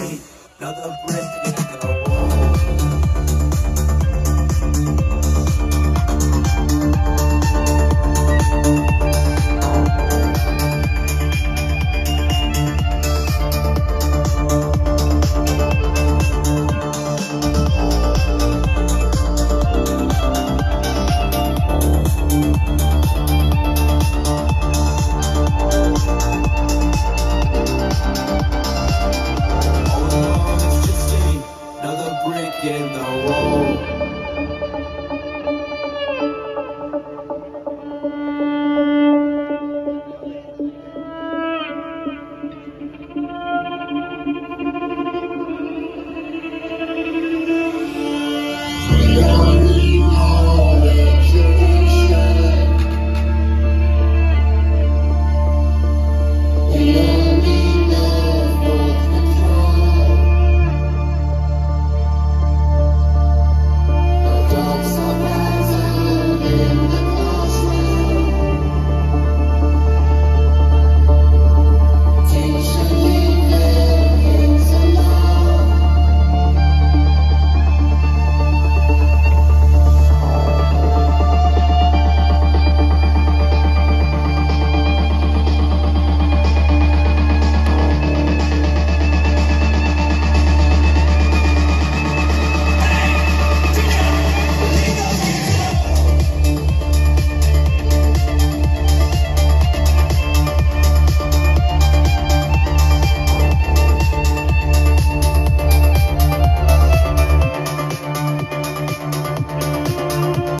Another brick. in the wall. Yeah.